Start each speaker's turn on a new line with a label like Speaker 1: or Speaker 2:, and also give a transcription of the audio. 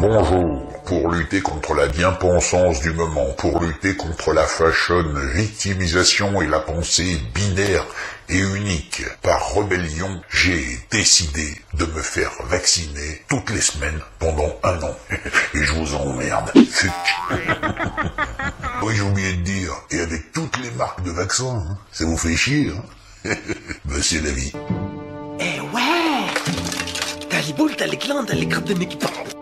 Speaker 1: Bonjour. Pour lutter contre la bien-pensance du moment, pour lutter contre la fashion victimisation et la pensée binaire et unique, par rébellion, j'ai décidé de me faire vacciner toutes les semaines pendant un an. Et je vous emmerde. Oui, j'ai oublié de dire, et avec toutes les marques de vaccins, hein, ça vous fait chier, hein la vie.
Speaker 2: Ouais T'as les boules, t'as les grappes de nez qui parlent.